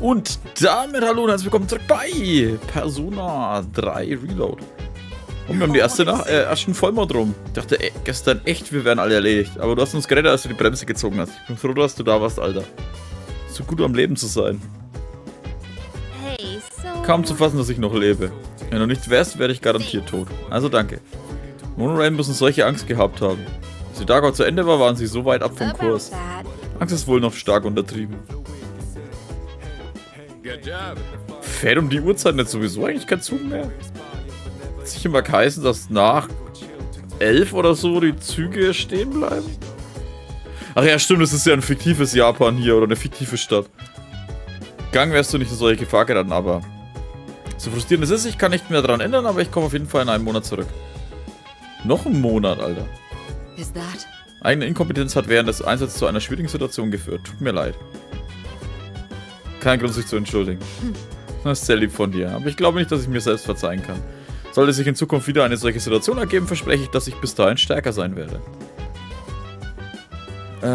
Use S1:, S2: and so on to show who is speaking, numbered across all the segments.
S1: Und damit hallo und herzlich willkommen zurück bei Persona 3 Reload. Und wir haben die erste Nach äh, ersten Vollmord rum. Ich dachte ey, gestern echt, wir wären alle erledigt. Aber du hast uns gerettet, als du die Bremse gezogen hast. Ich bin froh, dass du da warst, Alter. So gut am Leben zu sein.
S2: Hey, so
S1: Kaum zu fassen, dass ich noch lebe. Wenn du nichts wärst, wäre ich garantiert tot. Also danke. Monorail müssen solche Angst gehabt haben. Als die Dark zu Ende war, waren sie so weit ab vom Kurs. Angst ist wohl noch stark untertrieben. Fährt um die Uhrzeit nicht sowieso eigentlich kein Zug mehr? Hat sicher mal geheißen, dass nach 11 oder so die Züge stehen bleiben? Ach ja, stimmt, das ist ja ein fiktives Japan hier oder eine fiktive Stadt. Gang wärst du nicht in solche Gefahr geraten, aber so frustrierend es ist, ich kann nicht mehr daran ändern, aber ich komme auf jeden Fall in einem Monat zurück. Noch ein Monat, Alter. Eigene Inkompetenz hat während des Einsatzes zu einer schwierigen Situation geführt. Tut mir leid. Kein Grund, sich zu entschuldigen. Das ist sehr lieb von dir, aber ich glaube nicht, dass ich mir selbst verzeihen kann. Sollte sich in Zukunft wieder eine solche Situation ergeben, verspreche ich, dass ich bis dahin stärker sein werde. Äh,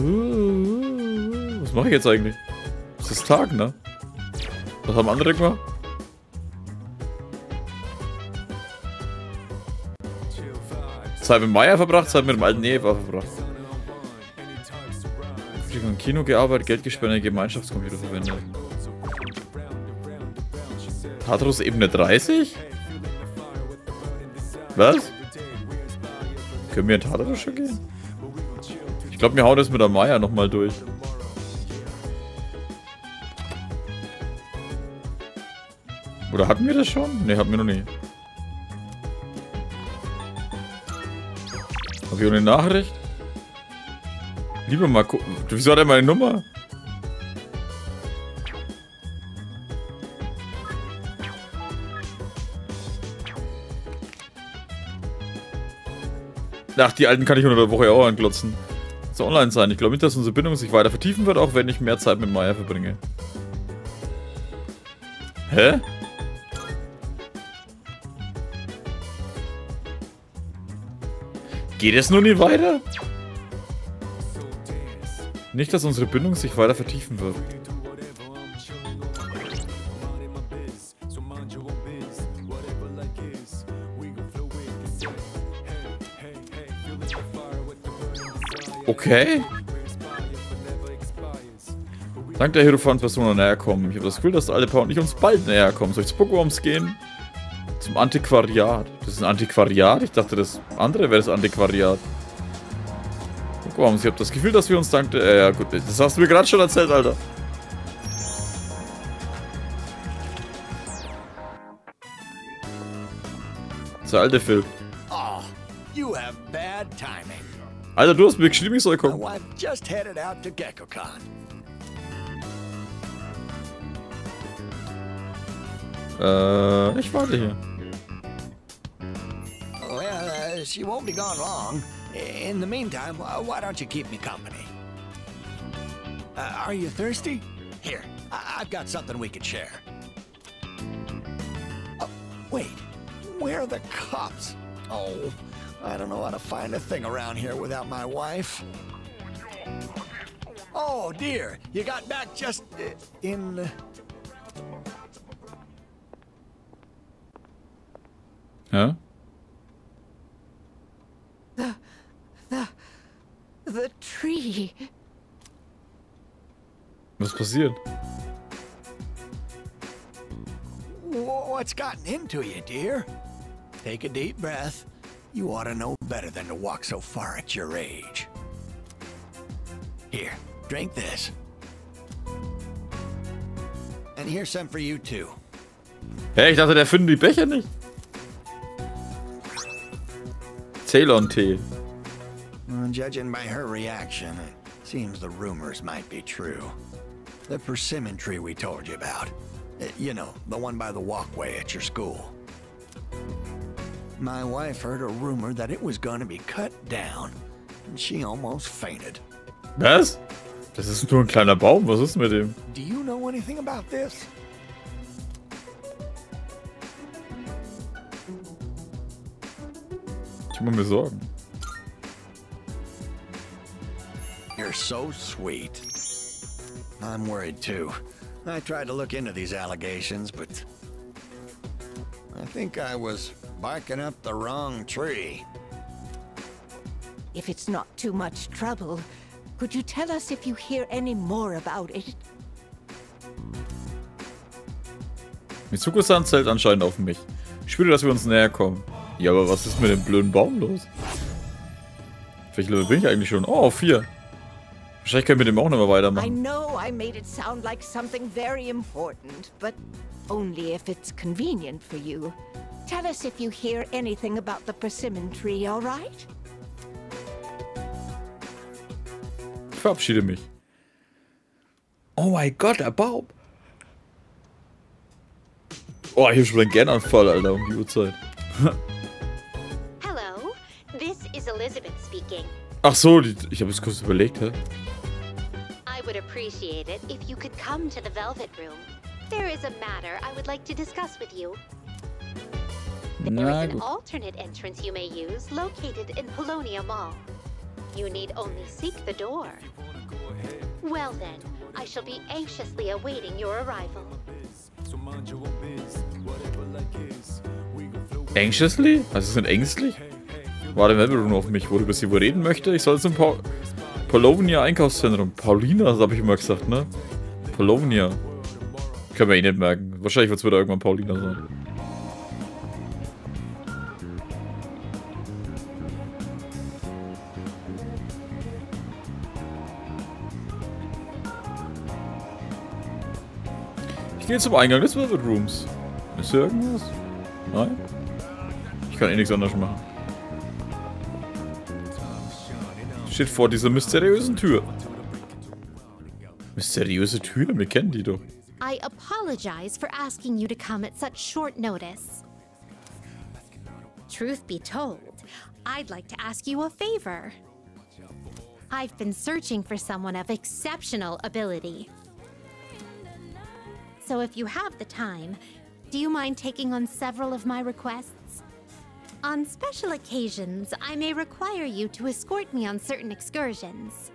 S1: uh, was mache ich jetzt eigentlich? Es ist Tag, ne? Was haben andere gemacht? Zeit mit Meier verbracht, Zeit mit dem alten Ehepaar verbracht. Ich im Kino gearbeitet, Geld gespendet, Gemeinschaftscomputer verwendet. Tatros Ebene 30? Was? Können wir in Tatros schon gehen? Ich glaube, wir hauen das mit der Maya nochmal durch. Oder hatten wir das schon? Ne, hatten wir noch nie. Hab ich eine Nachricht? Lieber mal gucken. Wieso hat er meine Nummer? Ach, die alten kann ich unter der Woche auch anglotzen. So online sein. Ich glaube nicht, dass unsere Bindung sich weiter vertiefen wird, auch wenn ich mehr Zeit mit Maya verbringe. Hä? Geht es nun nie weiter? Nicht, dass unsere Bindung sich weiter vertiefen wird. Okay. Dank der Hierophant-Person näher kommen. Ich habe das Gefühl, dass alle Paar und ich uns bald näher kommen. Soll ich zu Pokémons gehen? Zum Antiquariat. Das ist ein Antiquariat? Ich dachte, das andere wäre das Antiquariat. Pokémons, ich habe das Gefühl, dass wir uns dank. Äh, ja gut, das hast du mir gerade schon erzählt, Alter. Der alte Phil.
S3: Oh, you have bad timing.
S1: Alter, du hast mir geschrieben, ich soll kommen.
S3: wife just headed out to GeckoCon.
S1: Äh, ich warte hier.
S3: Well, uh, she won't be gone long. In the meantime, why don't you keep me company? Uh, are you thirsty? Here, I- I've got something we could share. Oh, wait, where are the cops? Oh, I don't know how to find a thing around here without my wife. Oh dear, you got back just uh, in.
S1: Ja?
S2: The tree.
S1: Was passiert?
S3: What's gotten into you, dear? Take a deep breath. You ought to know better than to walk so far at your age. Here, drink this. And here's some for you, too.
S1: Hä, ich dachte, der findet die Becher nicht. Ceylon-Tee.
S3: Uh, judging by her reaction, it seems the rumors might be true. The persimmon tree we told you about. Uh, You know, the one by the walkway at your school. My wife heard a rumor that it was going to be cut down, and she almost fainted.
S1: Was? Das ist nur ein kleiner Baum. Was ist mit dem?
S3: Do you know anything about this?
S1: Ich mache mir Sorgen.
S3: So sweet. I'm worried too. I tried to look into these allegations, but I think I was barking up the wrong tree.
S2: If it's not too much trouble, could you tell us if you hear any more about it?
S1: Mitsuko-san zählt anscheinend auf mich. Ich spüre, dass wir uns näher kommen. Ja, aber was ist mit dem blöden Baum los? Welche Level bin ich eigentlich schon? Oh, vier. Wahrscheinlich können wir dem auch noch mal
S2: I
S1: weitermachen.
S2: know I made it sound like something very important, but only if it's convenient for you. Tell us if you hear anything about the persimmon tree, all right?
S1: Ich verabschiede mich. Oh mein Gott, der Baum. Oh, ich hab schon einen Gernanfall, Alter, um die Uhrzeit.
S4: Hello, this is Elizabeth speaking.
S1: Ach so, die, ich habe es kurz überlegt, hä?
S4: I would appreciate it if you could come to the Velvet Room. There is a matter I would like to discuss with you. There
S1: Na
S4: is an alternate entrance you may use located in Polonia Mall. You need only seek the door. Well then, I shall be anxiously awaiting your arrival.
S1: Anxiously? Also sind ängstlich? Warte Melbourne auf mich, worüber sie wohl reden möchte. Ich soll zum pa Polonia Einkaufszentrum. Paulina, das habe ich immer gesagt, ne? Polonia. Können wir eh nicht merken. Wahrscheinlich wird es wieder irgendwann Paulina sein. Ich gehe zum Eingang des Velvet Rooms. Ist hier irgendwas? Nein? Ich kann eh nichts anderes machen. Steht vor dieser mysteriösen Tür. Mysteriöse Tür? Wir kennen die doch.
S4: I apologize for asking you to come at such short notice. Truth be told, I'd like to ask you a favor. I've been searching for someone of exceptional ability. So if you have the time, do you mind taking on several of my requests? On special occasions, I may require you to escort me on certain excursions.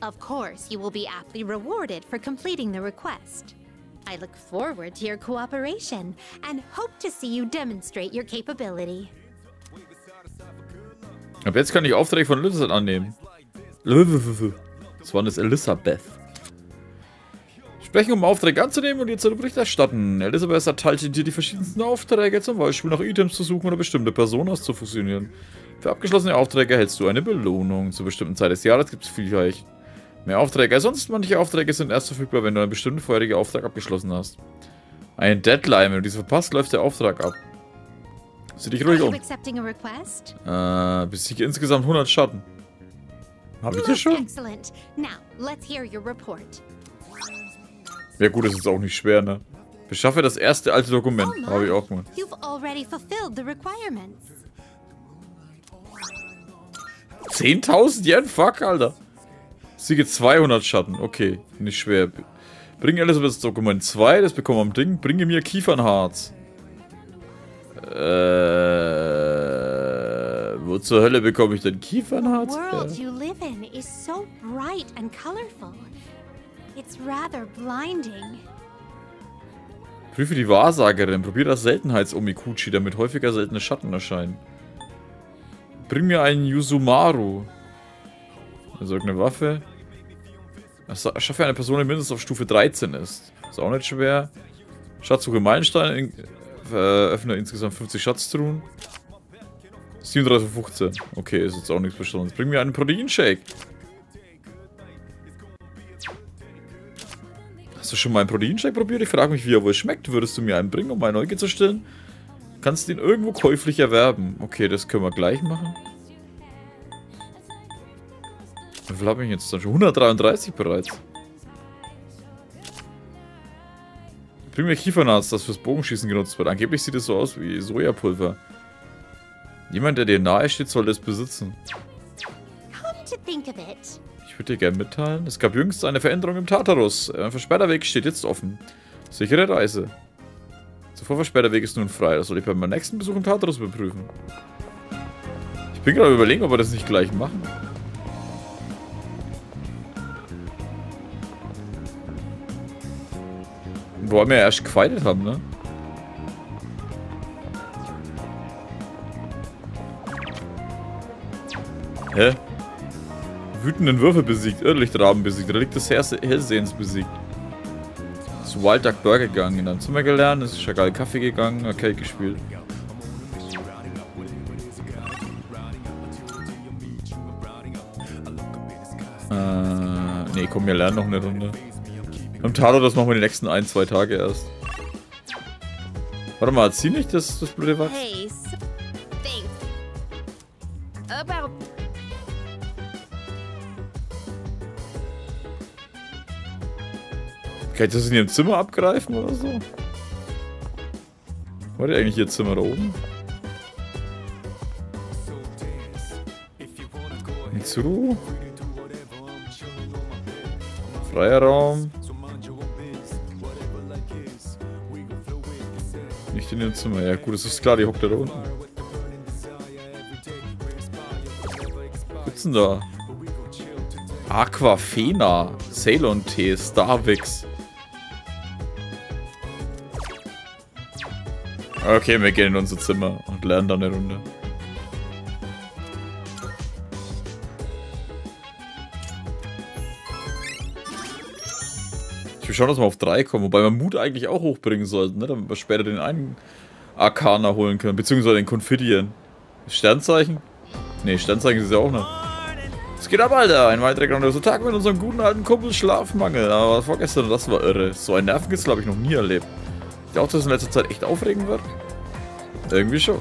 S4: Of course, you will be aptly rewarded for completing the request. I look forward to your cooperation and hope to see you demonstrate your capability.
S1: Ab jetzt kann ich Aufträge von Elizabeth annehmen. Das war das Elisabeth. Sprechen, um Aufträge anzunehmen und ihr zu Bericht erstatten. Elisabeth erteilte dir die verschiedensten Aufträge, zum Beispiel nach Items zu suchen oder bestimmte Personen auszufusionieren. Für abgeschlossene Aufträge erhältst du eine Belohnung. Zur bestimmten Zeit des Jahres gibt es vielleicht mehr Aufträge als sonst. Manche Aufträge sind erst verfügbar, wenn du einen bestimmten vorherigen Auftrag abgeschlossen hast. Ein Deadline, wenn du diese verpasst, läuft der Auftrag ab. Sieh dich ruhig um. Äh, besiege insgesamt 100 Schatten. Hab ich das schon?
S4: Excellent. Now, let's hear your report.
S1: Ja gut, das ist auch nicht schwer, ne? Beschaffe das erste alte Dokument.
S4: Oh
S1: Habe ich auch mal.
S4: You've already fulfilled the requirements.
S1: 10.000 Yen? Fuck, Alter. Siege 200 Schatten. Okay, nicht schwer. Bring Elisabeths Dokument 2, das bekommen wir am Ding. Bringe mir Kiefernharz. Äh, wo zur Hölle bekomme ich denn
S4: The
S1: Kiefernharz?
S4: world
S1: her?
S4: you live in is so bright and colorful.
S1: Prüfe die Wahrsagerin. Probiere das Seltenheits-Omikuchi, damit häufiger seltene Schatten erscheinen. Bring mir einen Yuzumaru. Also irgendeine Waffe. Erschaffe eine Person, die mindestens auf Stufe 13 ist. Ist auch nicht schwer. Schatzsuche Meilenstein. in- äh, Öffne insgesamt 50 Schatztruhen. 37 von 15. Okay, ist jetzt auch nichts Besonderes. Bring mir einen Proteinshake. Hast du schon mal einen Proteinshake probiert? Ich frage mich, wie er wohl schmeckt. Würdest du mir einen bringen, um meine Neugier zu stillen? Kannst du ihn irgendwo käuflich erwerben. Okay, das können wir gleich machen. Wie viel habe ich jetzt dann schon? 133 bereits. Bring mir Kiefernarz, das fürs Bogenschießen genutzt wird. Angeblich sieht es so aus wie Sojapulver. Jemand, der dir nahe steht, sollte es besitzen.
S4: Come to think of it,
S1: ich würde dir gerne mitteilen, es gab jüngst eine Veränderung im Tartarus. Ein versperrter Weg steht jetzt offen. Sichere Reise. Zuvor versperrter Weg ist nun frei. Das soll ich bei meinem nächsten Besuch im Tartarus überprüfen. Ich bin gerade überlegen, ob wir das nicht gleich machen. Wo wir ja erst gefeitet haben, ne? Hä? Wütenden Würfel besiegt, Irrlichtraben besiegt, Relikt des Hellsehens besiegt. Zu Wild Duck Burger gegangen, in ein Zimmer gelernt, ist Chagall Kaffee gegangen, Arcade gespielt. Äh, nee, komm, wir lernen noch eine Runde. Am Talo, das machen wir die nächsten ein, zwei Tage erst. Warte mal, sie nicht das, das blöde Wachs? Kann ich das in ihrem Zimmer abgreifen oder so? War die eigentlich ihr Zimmer da oben? Mitsuru? Freier Raum. Nicht in ihrem Zimmer. Ja gut, das ist klar, die hockt da unten. Was denn da? Aquafena, Ceylon-Tee, Starwix. Okay, wir gehen in unser Zimmer und lernen dann eine Runde. Ich will schauen, dass wir auf 3 kommen, wobei wir Mut eigentlich auch hochbringen sollten, ne? damit wir später den einen Arcana holen können, beziehungsweise den Confidian. Sternzeichen? Ne, Sternzeichen ist ja auch noch. Es geht ab, Alter. Ein weiterer grandioser Tag mit unserem guten alten Kumpel Schlafmangel. Aber vorgestern, das war irre. So ein Nervenkitzel habe ich noch nie erlebt. Ich auch, dass es in letzter Zeit echt aufregend wird? Irgendwie schon.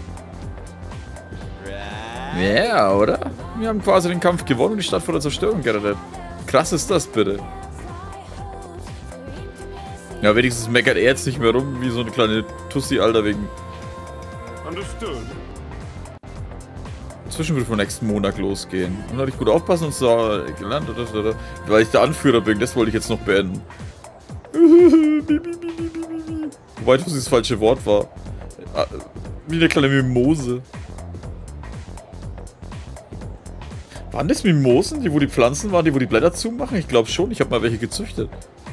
S1: Ja, yeah, oder? Wir haben quasi den Kampf gewonnen und die Stadt vor der Zerstörung gerettet. Krass ist das bitte. Ja, wenigstens meckert er jetzt nicht mehr rum wie so eine kleine Tussi, Alter, wegen
S5: Understood.
S1: Zwischenbrief vom nächsten Monat losgehen. Und hatte ich gut aufpassen und so gelernt, weil ich der Anführer bin, das wollte ich jetzt noch beenden. Wobei das falsche Wort war. Ah, Wie eine kleine Mimose. Waren das Mimosen, die wo die Pflanzen waren, die wo die Blätter zumachen? Ich glaube schon, ich habe mal welche gezüchtet.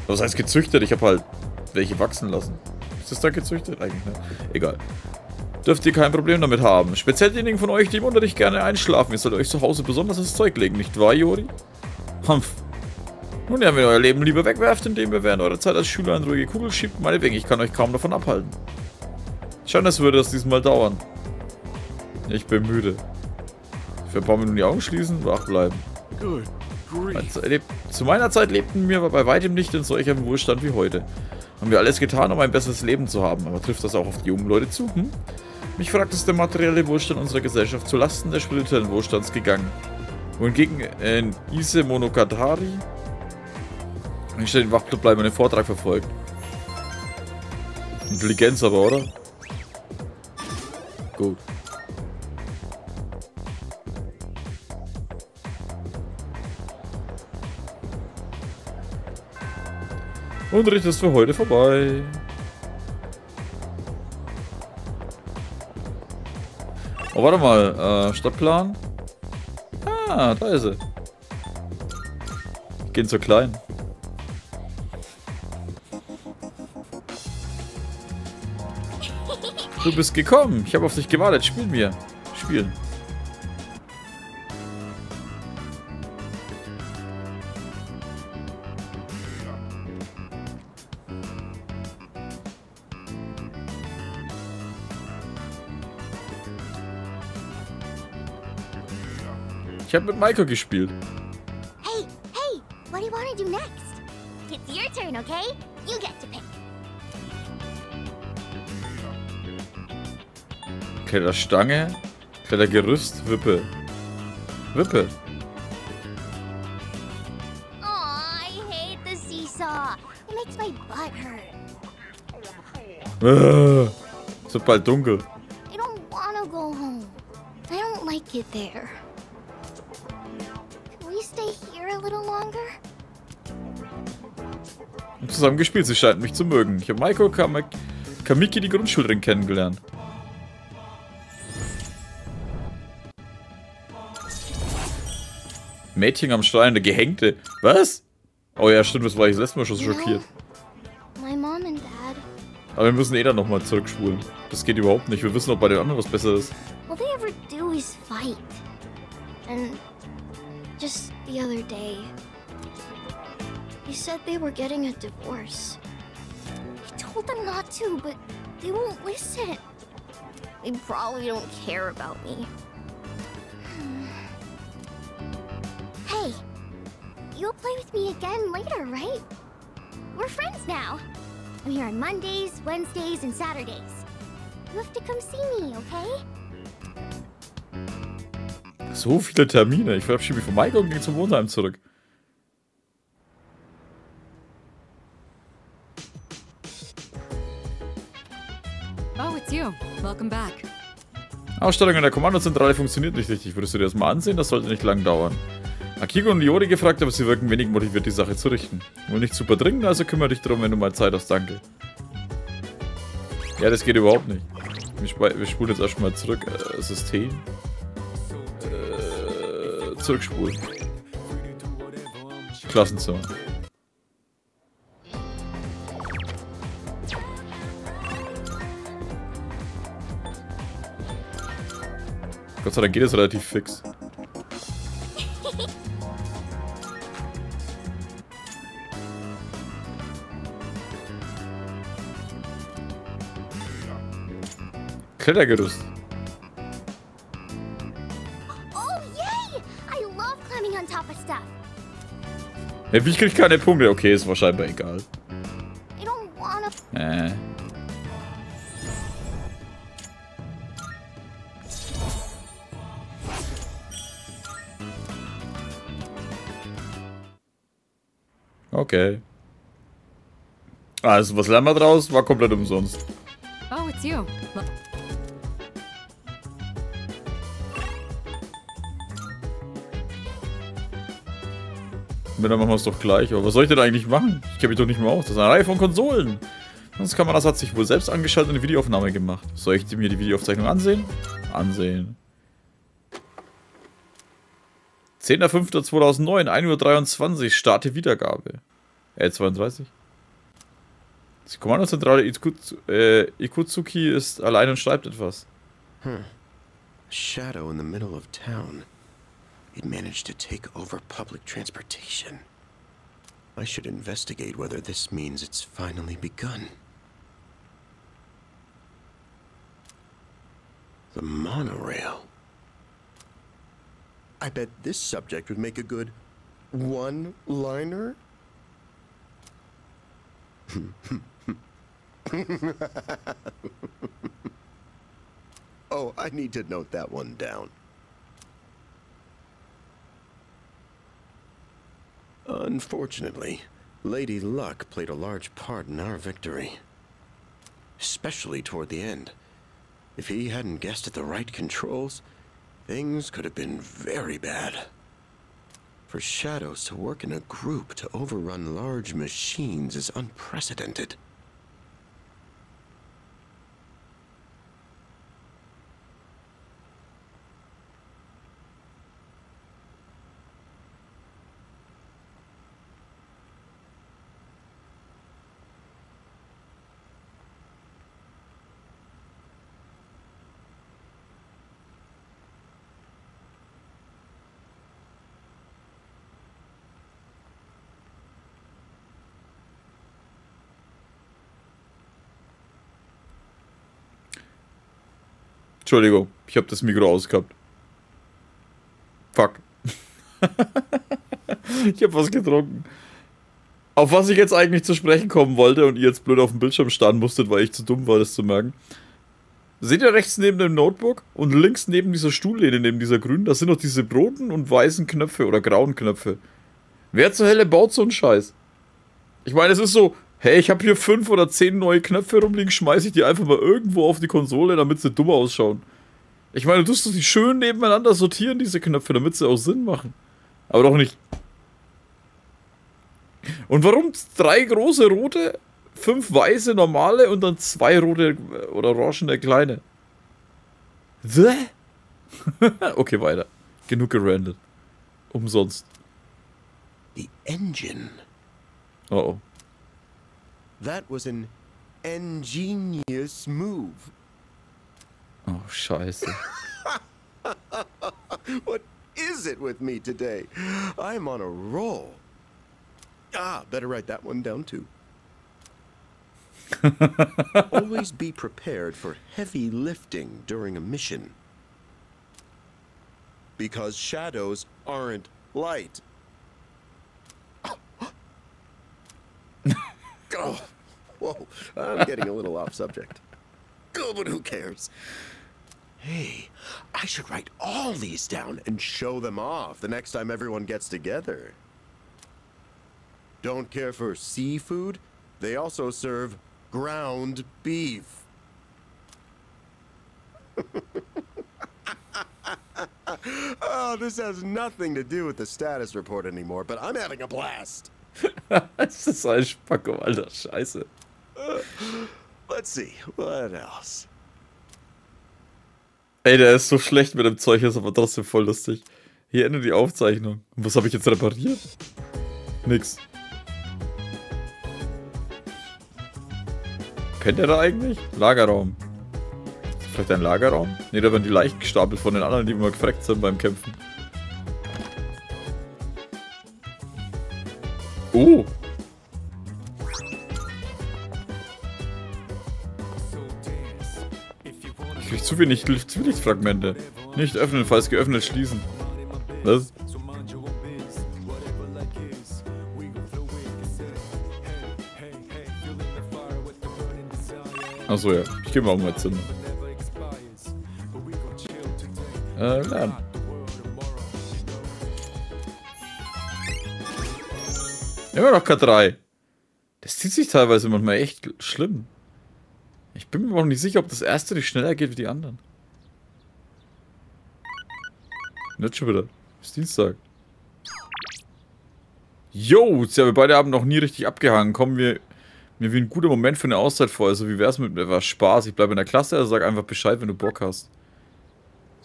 S1: Was heißt gezüchtet? Ich habe halt welche wachsen lassen. Ist das da gezüchtet? Eigentlich nicht. Egal. Dürft ihr kein Problem damit haben. Speziell diejenigen von euch, die im Unterricht gerne einschlafen. Ihr sollt euch zu Hause besonders ins Zeug legen, nicht wahr, Jori? Humph. Nun ja, wenn ihr euer Leben lieber wegwerft, indem ihr während eurer Zeit als Schüler eine ruhige Kugel schiebt, meinetwegen, ich kann euch kaum davon abhalten. Scheint, als würde das diesmal dauern. Ich bin müde. Für ein paar Minuten die Augen schließen, wach bleiben. Also, Zu meiner Zeit lebten wir bei weitem nicht in solchem Wohlstand wie heute. Haben wir alles getan, um ein besseres Leben zu haben. Aber trifft das auch auf die jungen Leute zu? Hm? Mich fragt, ist der materielle Wohlstand unserer Gesellschaft zu Lasten des spirituellen Wohlstands gegangen. Wohingegen in Ise Monogatari ich den Wachclub bleiben und den Vortrag verfolgt. Intelligenz aber, oder? Gut. Unterricht ist für heute vorbei. Oh, warte mal. Äh, Stadtplan. Ah, da ist sie. Gehen zur Kleinen. Du bist gekommen. Ich habe auf dich gewartet. Spielen wir. Spielen. Ich habe mit Michael gespielt. Kletterstange, Klettergerüst, Wippe. Wippe.
S6: Aw, I hate the seesaw. It makes my butt hurt.
S1: Es wird bald dunkel.
S6: I don't want to go home. I don't like it there. Can we stay here a little longer?
S1: Zusammen gespielt, sie scheint mich zu mögen. Ich habe Maiko Kam Kamiki die Grundschülerin kennengelernt. Mädchen am Stein, der Gehängte. Was? Oh ja, stimmt, das war ich das letzte Mal schon so schockiert.
S6: My mom and dad
S1: Aber wir müssen eh dann nochmal zurückspulen. Das geht überhaupt nicht. Wir wissen, ob bei den anderen was besser ist.
S6: All they ever do is fight. And just the other day, he said they were getting a divorce. I told them not to, but they won't listen. They probably don't care about me. You'll play with me again later, right? We're friends now. I'm here on Mondays, Wednesdays, and Saturdays. You have to come see me, okay?
S1: So viele Termine. Ich verabschiede mich von Maike und gehe zum Wohnheim zurück.
S7: Oh, it's you. Welcome back.
S1: Ausstellung in der Kommandozentrale funktioniert nicht richtig. Würdest du dir das mal ansehen? Das sollte nicht lang dauern. Akiko und Liori gefragt, aber sie wirken wenig motiviert, die Sache zu richten. Wohl nicht super dringend, also kümmere dich darum, wenn du mal Zeit hast, danke. Ja, das geht überhaupt nicht. Wir, wir spulen jetzt erstmal zurück. Äh, System. Äh, zurückspulen. Klassenzimmer. Gott sei Dank geht es relativ fix.
S6: Stuff.
S1: Ja, wie krieg ich keine Punkte? Okay, ist wahrscheinlich egal. Äh. Okay. Also, was lernen wir draus? War komplett umsonst.
S7: Oh, it's you.
S1: Dann machen wir es doch gleich. Aber was soll ich denn eigentlich machen? Ich kenne mich doch nicht mehr aus. Das ist eine Reihe von Konsolen. Sonst das hat sich wohl selbst angeschaltet und eine Videoaufnahme gemacht. Soll ich mir die Videoaufzeichnung ansehen? Ansehen. 10.05.2009, 1.23 Uhr, starte Wiedergabe. Äh, 32. Die Kommandozentrale äh, Ikutsuki ist allein und schreibt etwas.
S8: Shadow in the middle of town. Managed to take over public transportation. I should investigate whether this means it's finally begun. The monorail. I bet this subject would make a good one-liner. oh, I need to note that one down. Unfortunately, Lady Luck played a large part in our victory. Especially toward the end. If he hadn't guessed at the right controls, things could have been very bad. For shadows to work in a group to overrun large machines is unprecedented.
S1: Entschuldigung, ich habe das Mikro ausgehabt. Fuck. ich habe was getrunken. Auf was ich jetzt eigentlich zu sprechen kommen wollte und ihr jetzt blöd auf dem Bildschirm starren musstet, weil ich zu dumm war, das zu merken. Seht ihr rechts neben dem Notebook und links neben dieser Stuhllehne, neben dieser grünen, das sind noch diese roten und weißen Knöpfe oder grauen Knöpfe. Wer zur Hölle baut so einen Scheiß? Ich meine, es ist so, hey, ich habe hier fünf oder zehn neue Knöpfe rumliegen, schmeiße ich die einfach mal irgendwo auf die Konsole, damit sie dumm ausschauen. Ich meine, du tust die schön nebeneinander sortieren, diese Knöpfe, damit sie auch Sinn machen. Aber doch nicht. Und warum drei große rote, fünf weiße normale und dann zwei rote oder orangene kleine? Okay, weiter. Genug gerandet. Umsonst.
S8: The engine.
S1: Oh oh.
S8: That was an ingenious move.
S1: Oh, scheiße.
S8: What is it with me today? I'm on a roll. Ah, better write that one down too. Always be prepared for heavy lifting during a mission. Because shadows aren't light. Oh, whoa, I'm getting a little off subject. Oh, but who cares? Hey, I should write all these down and show them off the next time everyone gets together. Don't care for seafood? They also serve ground beef. oh, this has nothing to do with the status report anymore, but I'm having a blast.
S1: das ist ein Spacko, Alter. Scheiße.
S8: Let's see, what else?
S1: Ey, der ist so schlecht mit dem Zeug, ist aber trotzdem voll lustig. Hier endet die Aufzeichnung. Und was habe ich jetzt repariert? Nix. Kennt er da eigentlich? Lagerraum. Vielleicht ein Lagerraum? Ne, da werden die leicht gestapelt von den anderen, die immer gefreckt sind beim Kämpfen. Oh. Ich krieg zu wenig Zwielichtfragmente. Nicht öffnen, falls geöffnet schließen. Was? Achso, ja. Ich geh mal um mein Zimmer. Äh, lernen. Immer noch K3. Das zieht sich teilweise manchmal echt schlimm. Ich bin mir auch nicht sicher, ob das erste nicht schneller geht wie die anderen. Nicht schon wieder. Ist Dienstag. Jo, jetzt haben wir beide haben noch nie richtig abgehangen. Kommen wir mir wie ein guter Moment für eine Auszeit vor. Also wie wär's mit etwas Spaß? Ich bleibe in der Klasse, also sag einfach Bescheid, wenn du Bock hast.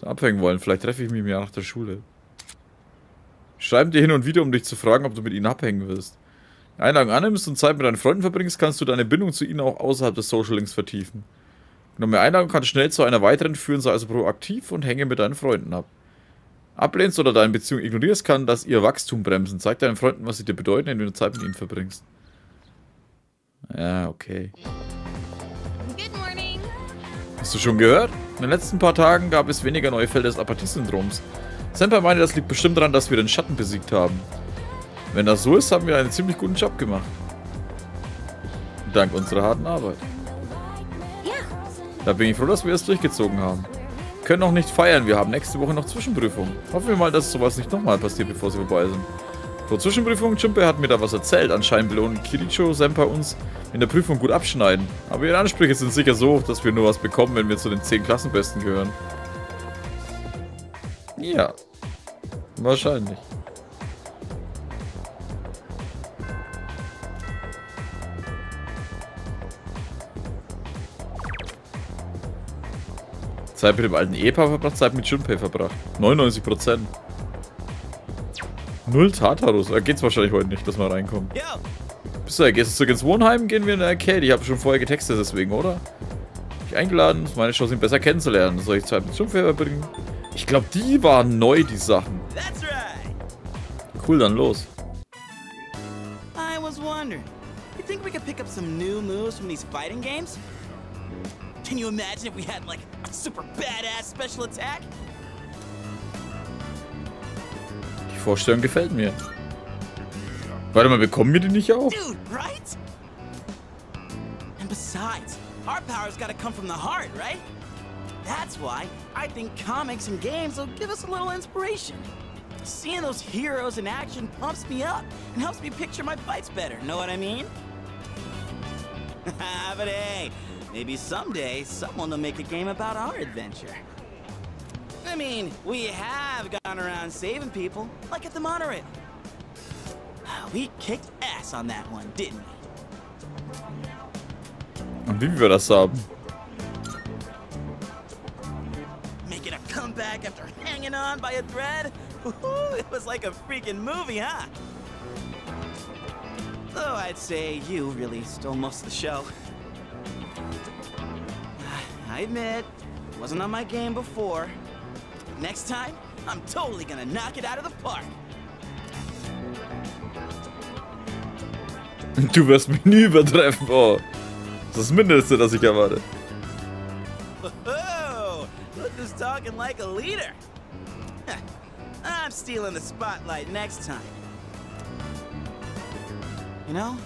S1: So abhängen wollen. Vielleicht treffe ich mich Jahr nach der Schule. Schreiben dir hin und wieder, um dich zu fragen, ob du mit ihnen abhängen willst. Einlagen annimmst und Zeit mit deinen Freunden verbringst, kannst du deine Bindung zu ihnen auch außerhalb des Social Links vertiefen. Genommene Einladung kann schnell zu einer weiteren führen, sei also proaktiv und hänge mit deinen Freunden ab. Ablehnst oder deine Beziehung ignorierst, kann das ihr Wachstum bremsen. Zeig deinen Freunden, was sie dir bedeuten, indem du Zeit mit ihnen verbringst. Ja, okay.
S9: Good morning.
S1: Hast du schon gehört? In den letzten paar Tagen gab es weniger neue Fälle des Apathie-Syndroms. Senpai meinte, das liegt bestimmt daran, dass wir den Schatten besiegt haben. Wenn das so ist, haben wir einen ziemlich guten Job gemacht. Dank unserer harten Arbeit.
S9: Ja.
S1: Da bin ich froh, dass wir es durchgezogen haben. Können noch nicht feiern, wir haben nächste Woche noch Zwischenprüfungen. Hoffen wir mal, dass sowas nicht nochmal passiert, bevor sie vorbei sind. Vor Zwischenprüfung, Junpei hat mir da was erzählt. Anscheinend belohnen Kiricho Senpai uns in der Prüfung gut abschneiden. Aber ihre Ansprüche sind sicher so hoch, dass wir nur was bekommen, wenn wir zu den 10 Klassenbesten gehören. Ja. Wahrscheinlich. Zeit mit dem alten Ehepaar verbracht, Zeit mit Junpei verbracht. 99%. Null Tartarus. Da geht's wahrscheinlich heute nicht, dass wir reinkommen. Bist du, gehst du zurück ins Wohnheim? Gehen wir in der Arcade. Ich habe schon vorher getextet deswegen, oder? Ich eingeladen, ist meine Chance, ihn besser kennenzulernen. Soll ich Zeit mit Junpei verbringen? Ich glaube, die waren neu, die Sachen. Cool, dann los.
S10: I was wondering, you think we could pick up some new moves from these fighting games? Can you imagine if we had like a super badass special attack?
S1: Die Vorstellung gefällt mir. Warte mal, bekommen wir die nicht auch?
S10: Dude, right? And besides, our power's gotta come from the heart, right? That's why I think comics and games will give us a little inspiration. Seeing those heroes in action pumps me up and helps me picture my fights better, know what I mean? but hey, maybe someday someone will make a game about our adventure. I mean, we have gone around saving people, like at the monorail. We kicked ass on that one, didn't we?
S1: Und wie wir das haben.
S10: Making a comeback after hanging on by a thread? Woohoo, it was like a freaking movie, huh? Though I'd say you really stole most of the show. I admit, wasn't on my game before. Next time, I'm totally gonna knock it out of the park.
S1: Du wirst mich nie übertreffen, oh. Das ist das Mindeste, das ich erwarte.
S10: Oh, look who's talking like a leader. I'm stealing the spotlight next time. You know,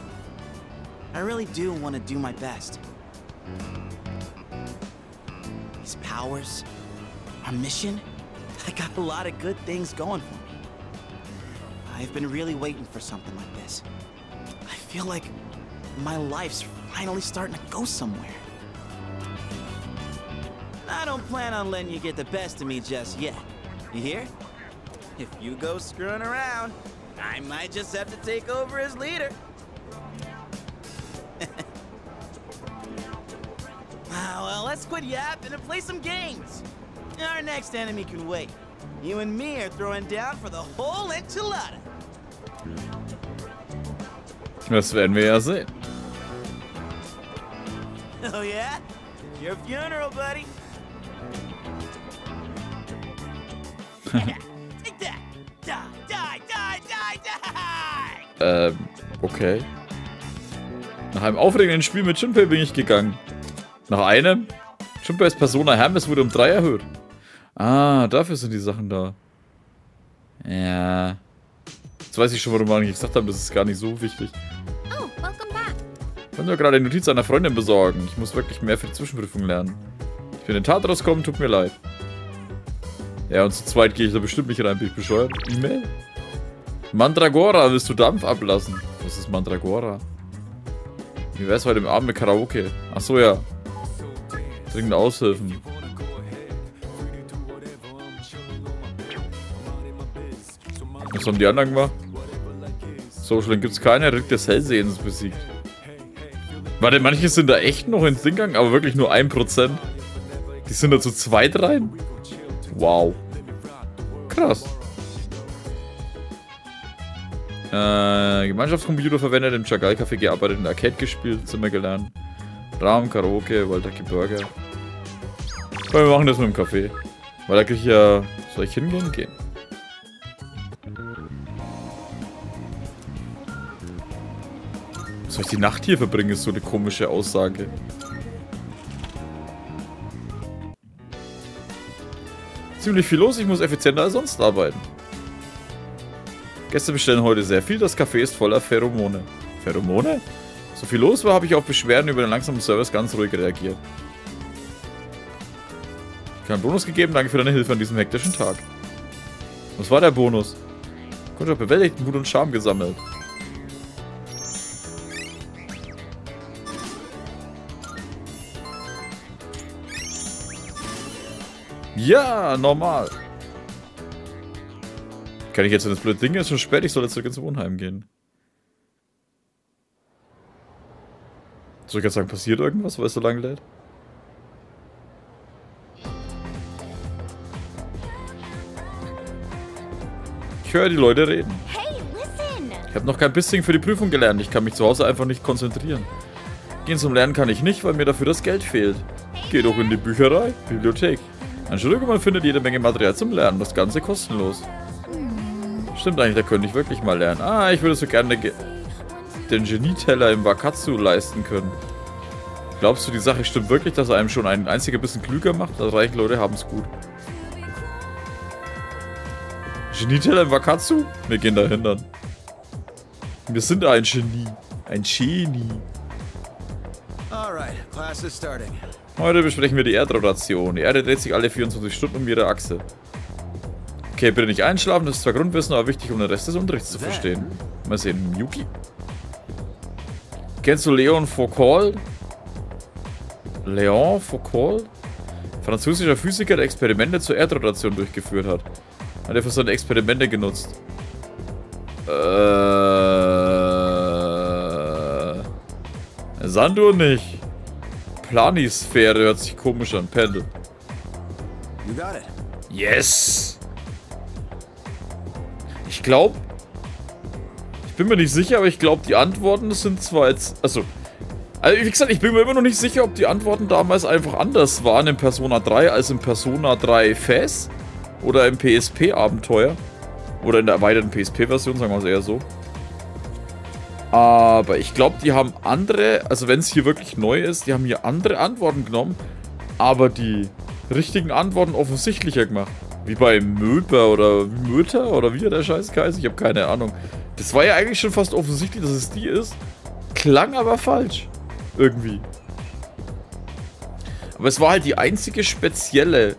S10: I really do want to do my best. These powers, our mission, I got a lot of good things going for me. I've been really waiting for something like this. I feel like my life's finally starting to go somewhere. I don't plan on letting you get the best of me just yet. You hear? If you go screwing around, I might just have to take over as leader. Well, let's quit yapping and play some games. Our next enemy can wait. You and me are throwing down for the whole enchilada.
S1: Das werden wir ja sehen.
S10: Oh yeah? Your funeral, buddy. Take that. Die, die, die, die, die.
S1: Ähm, okay. Nach einem aufregenden Spiel mit Junpei bin ich gegangen. Nach einem? Junpei's Persona Hermes wurde um 3 erhöht. Ah, dafür sind die Sachen da. Ja. Jetzt weiß ich schon, warum wir eigentlich gesagt haben, das ist gar nicht so wichtig.
S4: Oh, welcome back.
S1: Ich kann nur gerade eine Notiz einer Freundin besorgen. Ich muss wirklich mehr für die Zwischenprüfung lernen. Ich bin in Tat rauskommen, tut mir leid. Ja, und zu zweit gehe ich da bestimmt nicht rein, bin ich bescheuert. E-Mail? Mandragora, willst du Dampf ablassen? Was ist Mandragora? Wie wär's heute im Abend mit Karaoke? Ach so, ja. Dringend Aushilfen. Was haben die anderen gemacht? Social gibt's keine, Rick des Hellsehens besiegt. Warte, manche sind da echt noch ins Ding gegangen, aber wirklich nur 1%. Die sind da zu zweit rein? Wow. Krass. Äh, Gemeinschaftscomputer verwendet, im Chagal Café gearbeitet, in Arcade gespielt, Zimmer gelernt. Raum, Karaoke, Walter Burger. Aber wir machen das mit dem Café. Weil da krieg ich ja... Soll ich hingehen? Gehen. Soll ich die Nacht hier verbringen, ist so eine komische Aussage. Ziemlich viel los, ich muss effizienter als sonst arbeiten. Gäste bestellen heute sehr viel, das Café ist voller Pheromone. Pheromone? So viel los war, habe ich auf Beschwerden über den langsamen Service ganz ruhig reagiert. Keinen Bonus gegeben, danke für deine Hilfe an diesem hektischen Tag. Was war der Bonus? Kundschaft bewältigt, Mut und Charme gesammelt. Ja, normal. Kann ich jetzt in das blöde Ding? ist schon spät, ich soll jetzt zurück ins Wohnheim gehen. Soll ich jetzt sagen, passiert irgendwas, weil es so lange lädt? Ich höre die Leute reden. Ich habe noch kein bisschen für die Prüfung gelernt. Ich kann mich zu Hause einfach nicht konzentrieren. Gehen zum Lernen kann ich nicht, weil mir dafür das Geld fehlt. Geh doch in die Bücherei, Bibliothek. Entschuldigung, man findet jede Menge Material zum Lernen. Das Ganze kostenlos. Stimmt eigentlich, da könnte ich wirklich mal lernen. Ah, ich würde so gerne ge den Genieteller im Wakatsu leisten können. Glaubst du, die Sache stimmt wirklich, dass er einem schon ein einziger bisschen klüger macht? Also reiche Leute haben es gut. Genieteller im Wakatsu? Wir gehen dahin dann. Wir sind ein Genie. Ein Genie. Heute besprechen wir die Erdrotation. Die Erde dreht sich alle 24 Stunden um ihre Achse. Okay, bitte nicht einschlafen, das ist zwar Grundwissen, aber wichtig, um den Rest des Unterrichts zu verstehen. Mal sehen, Yuki. Kennst du Leon Foucault? Leon Foucault? Französischer Physiker, der Experimente zur Erdrotation durchgeführt hat. Hat er für seine Experimente genutzt. Äh. Sandur nicht. Planisphäre hört sich komisch an. Pendel.
S3: You got it.
S1: Yes! Ich glaube... Ich bin mir nicht sicher, aber ich glaube, die Antworten sind zwar jetzt... Also, Also wie gesagt, ich bin mir immer noch nicht sicher, ob die Antworten damals einfach anders waren in Persona 3 als in Persona 3 FES oder im PSP-Abenteuer. Oder in der erweiterten PSP-Version, sagen wir es eher so. Aber ich glaube, die haben andere, also wenn es hier wirklich neu ist, die haben hier andere Antworten genommen, aber die richtigen Antworten offensichtlicher gemacht. Wie bei Möper oder Möter oder wie der Scheiß heißt, ich habe keine Ahnung. Das war ja eigentlich schon fast offensichtlich, dass es die ist. Klang aber falsch. Irgendwie. Aber es war halt die einzige spezielle.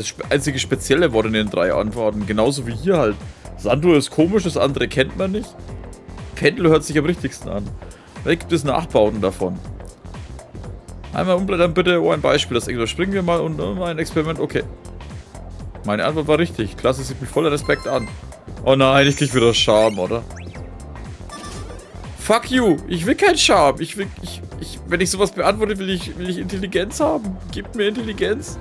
S1: Das einzige spezielle Wort in den drei Antworten. Genauso wie hier halt. Sandro ist komisch, das andere kennt man nicht. Pendel hört sich am richtigsten an. Da gibt es Nachbauten davon. Einmal umblättern bitte. Oh, ein Beispiel. Das überspringen wir mal und uh, ein Experiment. Okay. Meine Antwort war richtig. Klasse sieht mich voller Respekt an. Oh nein, ich krieg wieder Charme, oder? Fuck you. Ich will kein Charme. Ich will, ich, ich, wenn ich sowas beantworte, will ich, will ich Intelligenz haben. Gib mir Intelligenz.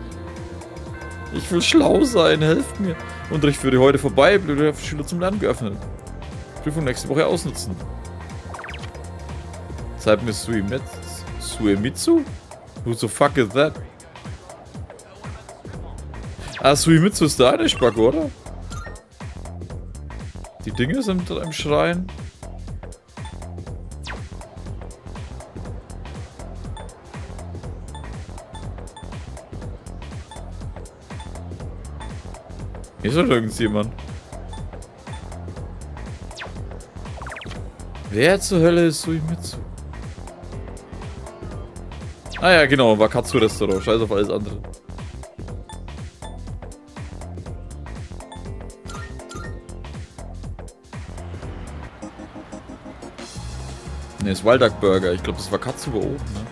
S1: Ich will schlau sein. Helft mir. Unterricht würde heute vorbei. Blöde Schüler zum Lernen geöffnet. Prüfung nächste Woche ausnutzen. Zeig mir Suimitsu. Suemitsu? Who the fuck is that? Ah, Suimitsu ist der eine Spack, oder? Die Dinge sind im Schrein. Hier ist doch irgendjemand. Wer zur Hölle ist Suimitsu? Ah ja, genau, Wakatsu Restaurant. Scheiß auf alles andere. Ne, ist Waldak Burger. Ich glaube, das war Katsu oben, ne?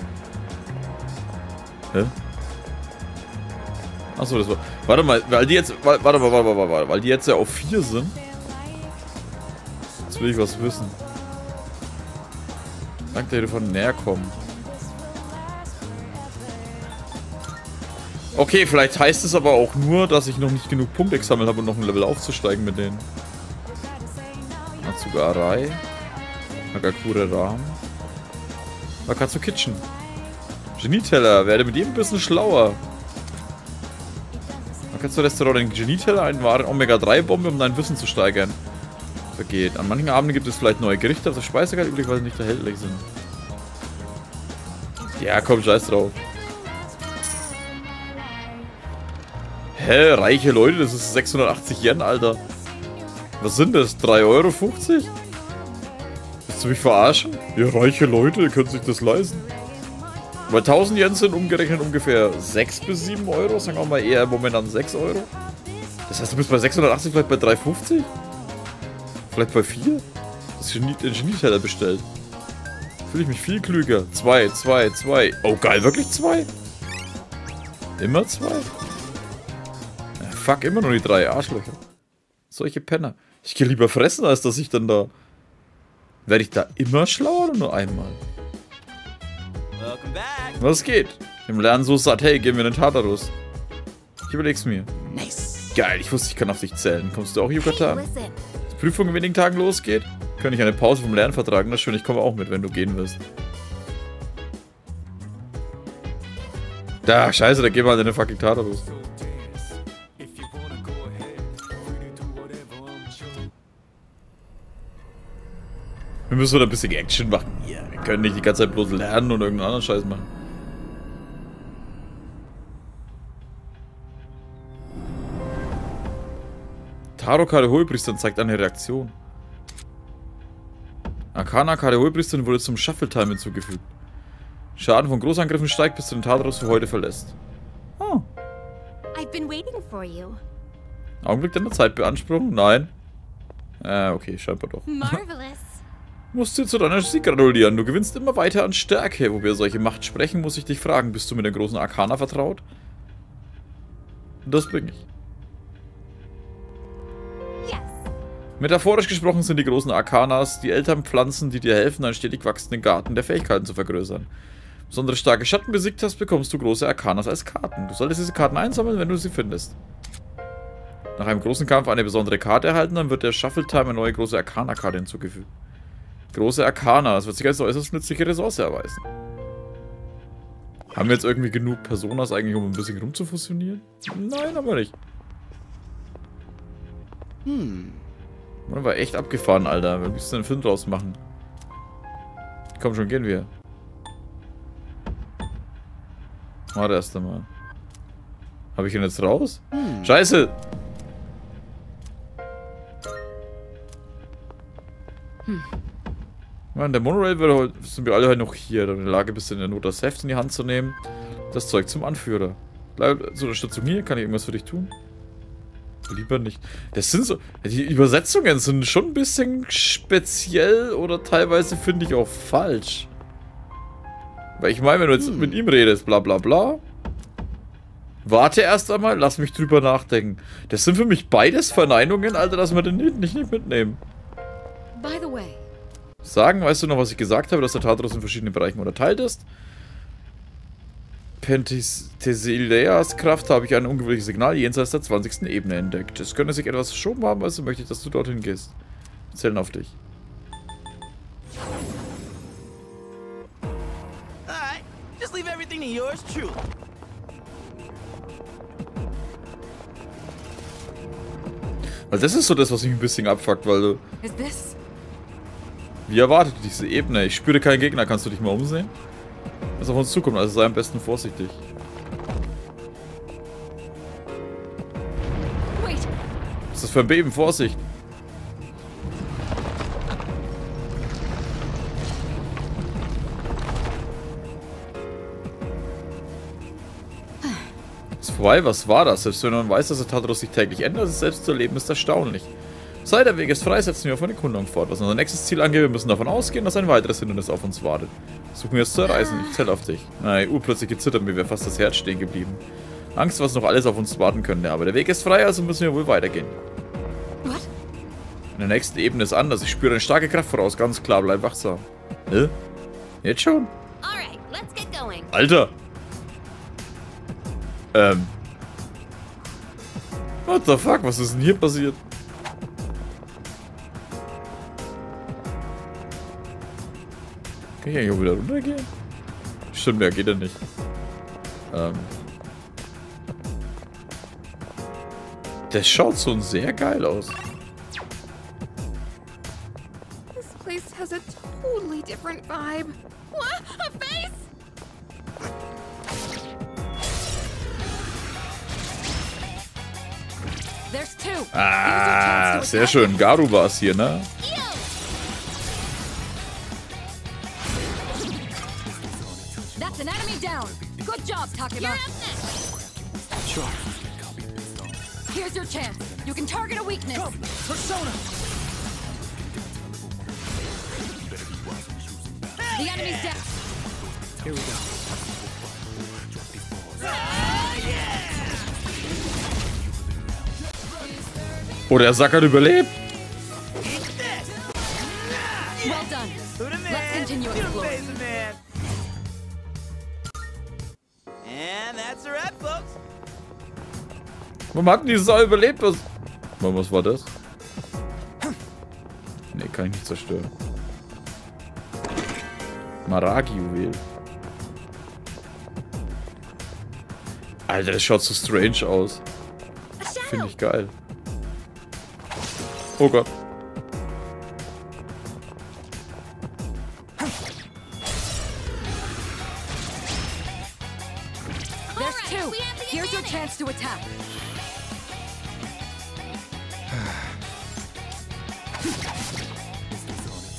S1: Hä? Achso, das war. Warte mal, weil die jetzt. Warte mal, warte mal, warte mal, weil die jetzt ja auf 4 sind. Jetzt will ich was wissen. Danke, dass von näher kommen. Okay, vielleicht heißt es aber auch nur, dass ich noch nicht genug Punkte gesammelt habe, um noch ein Level aufzusteigen mit denen. Natsugarei. Hagakure Rahmen. Wakatsu Kitchen. Genieteller. Werde mit jedem ein bisschen schlauer. Wakatsu Restaurant. Den Genieteller, einen wahren Omega-3-Bombe, um dein Wissen zu steigern. Vergeht. An manchen Abenden gibt es vielleicht neue Gerichte auf der Speisekarte, üblicherweise nicht erhältlich sind. Ja, komm, scheiß drauf. Hä, reiche Leute, das ist 680 Yen, Alter. Was sind das? 3,50 Euro? Willst du mich verarschen? Ja, reiche Leute, können sich das leisten. Weil 1000 Yen sind umgerechnet ungefähr 6 bis 7 Euro. Sagen wir mal eher momentan 6 Euro. Das heißt, du bist bei 680, vielleicht bei 3,50? Vielleicht bei 4? Das ist den Genieteller bestellt. Fühle ich mich viel klüger. 2, 2, 2. Oh geil, wirklich 2? Immer 2? Fuck, immer nur die drei Arschlöcher. Solche Penner. Ich gehe lieber fressen, als dass ich dann da... Werde ich da immer schlauer oder nur einmal? Was geht? Im Lernen so satt, hey, gehen wir in den Tartarus. Ich überleg's mir. Nice. Geil, ich wusste, ich kann auf dich zählen. Kommst du auch, Yucatan? Die Prüfung in wenigen Tagen losgeht? Könnte ich eine Pause vom Lernen vertragen? Ist schön, ich komme auch mit, wenn du gehen wirst. Da, scheiße, da gehen wir halt in den fucking Tartarus. Wir müssen wieder ein bisschen Action machen. Ja, wir können nicht die ganze Zeit bloß lernen und irgendeinen anderen Scheiß machen. Taro Kadeholpriesterin zeigt eine Reaktion. Arcana Kadeholpriesterin wurde zum Shuffle-Time hinzugefügt. Schaden von Großangriffen steigt, bis du den Tartarus für heute verlässt.
S4: Oh. I've been waiting for you.
S1: Augenblick deiner Zeit beanspruchen? Nein. Äh, okay, scheinbar doch.
S4: Marvelous.
S1: Musst du zu deiner Sieg gratulieren. Du gewinnst immer weiter an Stärke. Wo wir solche Macht sprechen, muss ich dich fragen. Bist du mit der großen Arcana vertraut? Das bin ich. Metaphorisch gesprochen sind die großen Arkanas die älteren Pflanzen, die dir helfen, einen stetig wachsenden Garten der Fähigkeiten zu vergrößern. Besondere starke Schatten besiegt hast, bekommst du große Arkanas als Karten. Du solltest diese Karten einsammeln, wenn du sie findest. Nach einem großen Kampf eine besondere Karte erhalten, dann wird der Shuffle Time eine neue große Arcana-Karte hinzugefügt. Große Arkana. Das wird sich als äußerst nützliche Ressource erweisen. Haben wir jetzt irgendwie genug Personas eigentlich, um ein bisschen rumzufusionieren? Nein, aber nicht. Hm. Man war echt abgefahren, Alter. Wir müssen einen Film draus machen. Komm schon, gehen wir. Warte erst einmal. Habe ich ihn jetzt raus? Hm. Scheiße! Hm. Mann, der Monorail wird heute, sind wir alle heute noch hier. In der Lage, bist in der Not das Heft in die Hand zu nehmen. Das Zeug zum Anführer. Bleib zur Unterstützung hier. Kann ich irgendwas für dich tun? Lieber nicht. Das sind so. Die Übersetzungen sind schon ein bisschen speziell oder teilweise finde ich auch falsch. Weil ich meine, wenn du jetzt hm. mit ihm redest, bla bla bla. Warte erst einmal, lass mich drüber nachdenken. Das sind für mich beides Verneinungen, Alter, dass wir den nicht, nicht mitnehmen. By the way. Sagen, weißt du noch, was ich gesagt habe, dass der Tartarus in verschiedenen Bereichen unterteilt ist? Pentesileas Kraft habe ich ein ungewöhnliches Signal jenseits der 20. Ebene entdeckt. Es könnte sich etwas verschoben haben, also möchte ich, dass du dorthin gehst. Wir zählen auf dich. Alright, just leave everything to yours truly. Weil das ist so das, was mich ein bisschen abfuckt, weil du... Wie erwartet diese Ebene? Ich spüre keinen Gegner. Kannst du dich mal umsehen? Was auf uns zukommt, also sei am besten vorsichtig. Was ist das für ein Beben? Vorsicht! Ist vorbei, was war das? Selbst wenn man weiß, dass der Tartarus sich täglich ändert, es selbst zu erleben, ist erstaunlich. Sei der Weg ist frei, setzen wir auf eine Erkundung fort. Was unser nächstes Ziel angeht, wir müssen davon ausgehen, dass ein weiteres Hindernis auf uns wartet. Suchen wir es zu erreichen. Ich zähle auf dich. Nein, urplötzlich gezittert, mir wäre fast das Herz stehen geblieben. Angst, was noch alles auf uns warten könnte. Aber der Weg ist frei, also müssen wir wohl weitergehen. What? In der nächsten Ebene ist anders. Ich spüre eine starke Kraft voraus. Ganz klar, bleib wachsam. Hä? Jetzt schon? Alter! Ähm. What the fuck? Was ist denn hier passiert? Kann ich eigentlich auch wieder runtergehen? Stimmt, ja, geht ja nicht. Ähm. Das schaut so sehr geil aus. This place has a totally different vibe. What? A face? There's two. Ah, sehr schön. Garu war es hier, ne? Takeba. Sure. Here's your chance. You can target a weakness. Go. Persona. The enemy's dead. Here we go. Oh, der Sack hat überlebt. Hat die Sau überlebt? Was, was war das? Ne, kann ich nicht zerstören. Maragi-Juwel. Alter, das schaut so strange aus. Finde ich geil. Oh Gott.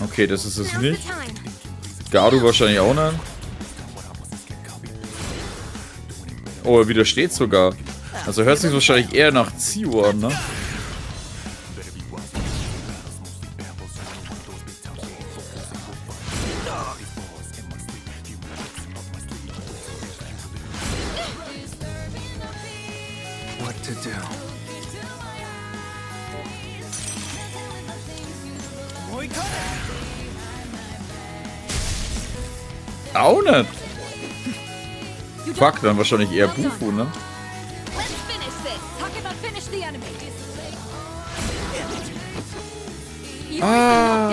S1: Okay, das ist es nicht. Garu wahrscheinlich auch nicht. Oh, er widersteht sogar. Also hört sich wahrscheinlich eher nach Zio an, ne? Fuck, dann wahrscheinlich eher Bufu, ne? Ah.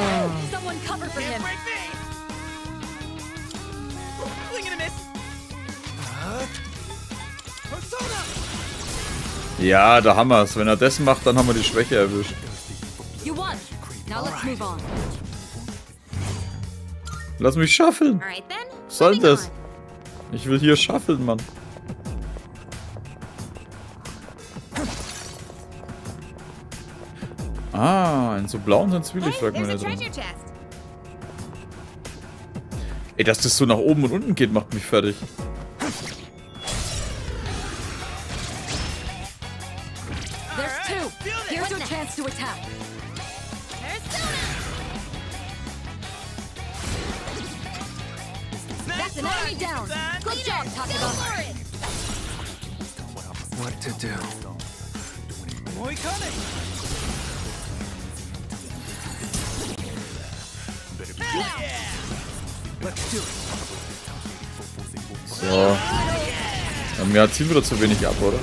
S1: Ja, da haben wir's. Wenn er das macht, dann haben wir die Schwäche erwischt. Lass mich
S4: then.
S1: Was soll das? Ich will hier schaffeln, Mann. Ah, in so blauen sind
S4: Hey,
S1: Zwielichtfragmente
S4: there's a
S1: drin. Ey, dass das so nach oben und unten geht, macht mich fertig.
S7: There's two. Here's your chance to attack. That's an enemy down. Good job, Takuba.
S11: What to do?
S10: Moikane!
S11: Let's do it.
S1: So. Ja, mir ziehen wir zu wenig ab, oder?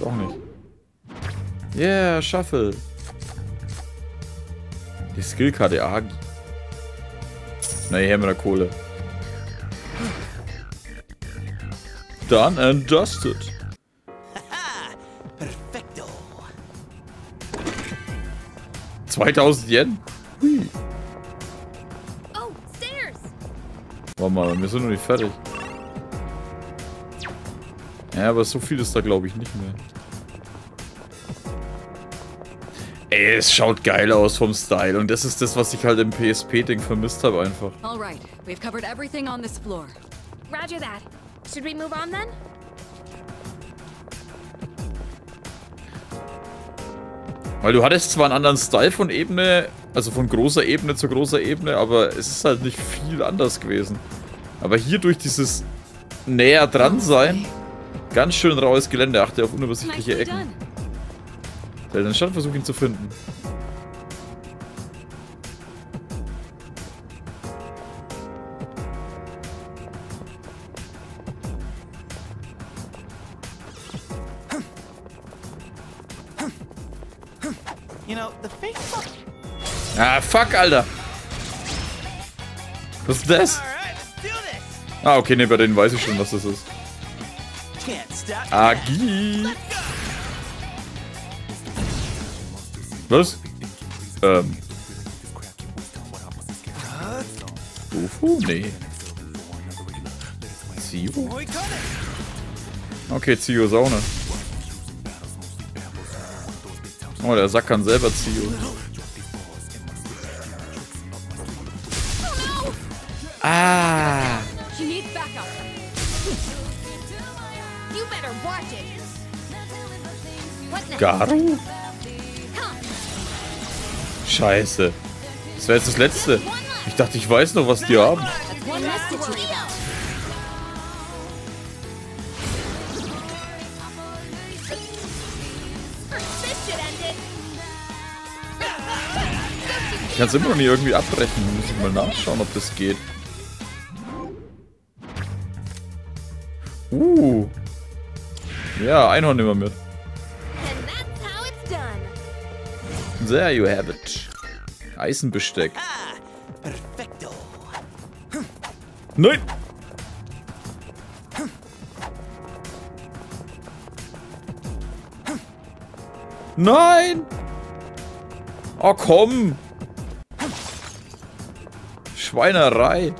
S1: Doch nicht. Yeah, Shuffle. Die Skillkarte Na, her mit der Kohle. Done and dusted.
S10: Perfecto.
S1: 2000 Yen? Hui.
S4: Oh, stairs.
S1: Warte mal, wir sind noch nicht fertig. Ja, aber so viel ist da glaube ich nicht mehr. Ey, es schaut geil aus vom Style und das ist das, was ich halt im PSP-Ding vermisst habe einfach.
S7: All right, we've covered everything on this floor.
S4: Roger that. Should we move on then?
S1: Weil du hattest zwar einen anderen Style von Ebene, also von großer Ebene zu großer Ebene, aber es ist halt nicht viel anders gewesen. Aber hier durch dieses näher dran sein, ganz schön raues Gelände, achte auf unübersichtliche Ecken. Den Stand, versuch ihn zu finden. Ah, fuck, Alter. Was ist das? Ah, okay, ne, bei denen weiß ich schon, was das ist. Agi. Was? Ähm. Ufu? Nee. Zio? Okay, Zio ist auch ne. Oh, der Sack kann selber Zio. Ah.
S7: She
S1: Scheiße. Das wäre jetzt das letzte. Ich dachte, ich weiß noch, was die haben. Ich kann es immer noch nie irgendwie abbrechen. Muss ich mal nachschauen, ob das geht. Uh. Ja, Einhorn nehmen wir mit. There you have it. Eisenbesteck.
S10: Ah.
S1: Nein! Nein! Oh komm! Schweinerei!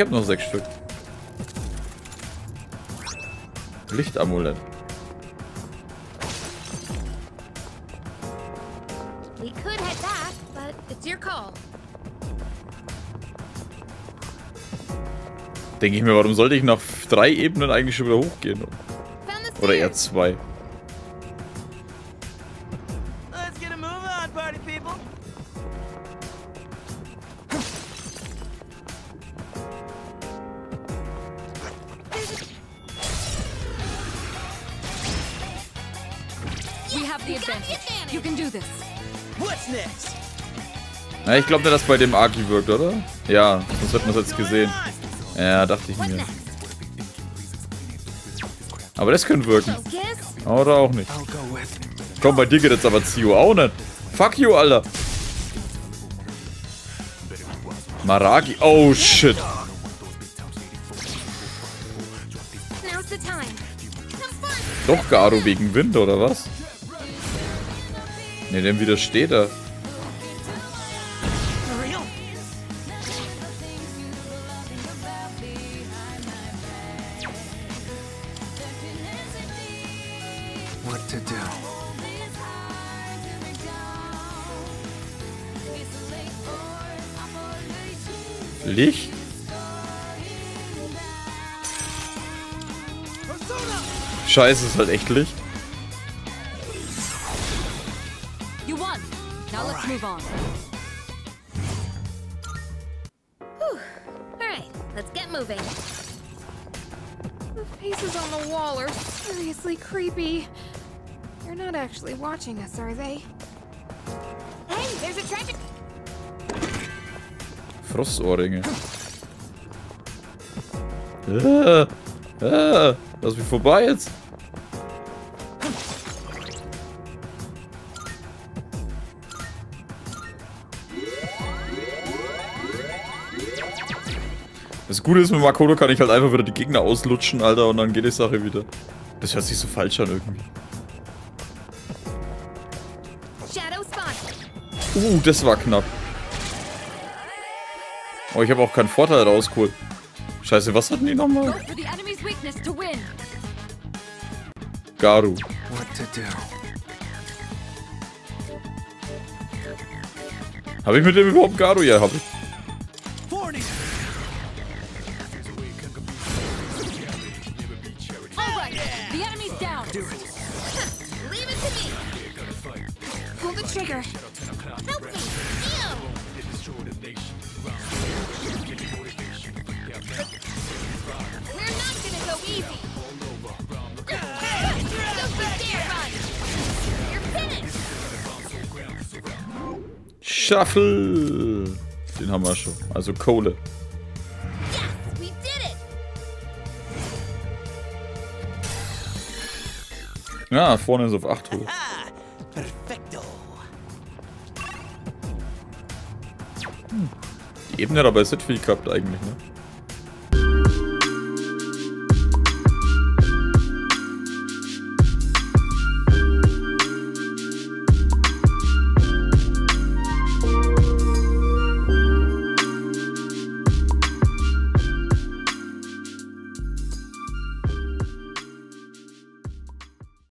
S1: Ich habe noch sechs Stück. Lichtamulett.
S4: We could head back, but it's your call.
S1: Denke ich mir, warum sollte ich nach drei Ebenen eigentlich schon wieder hochgehen? Oder eher zwei. Na, ich glaube dass bei dem Aki wirkt, oder? Ja, sonst hätten wir es jetzt gesehen. Ja, dachte ich mir. Aber das könnte wirken. Oder auch nicht. Komm, bei dir geht jetzt aber Zio auch nicht. Fuck you, Alter. Maragi. Oh, shit. Doch Garo wegen Wind, oder was? Ne, dem widersteht er.
S12: Seriously creepy. They're not actually watching us, are they?
S1: Frostohrringe. Äh, äh, lass mich vorbei jetzt. Das Gute ist, mit Makoto kann ich halt einfach wieder die Gegner auslutschen, Alter, und dann geht die Sache wieder. Das hört sich so falsch an irgendwie. Uh, das war knapp. Oh, ich habe auch keinen Vorteil rausgeholt. Scheiße, was hatten die nochmal? Garu.
S11: What to do?
S1: Habe ich mit dem überhaupt Garu? Ja, habe ich. Shuffle. Den haben wir schon. Also Kohle. Ja, vorne ist auf 8 hoch. Die Ebene hat aber jetzt nicht viel gehabt eigentlich, ne?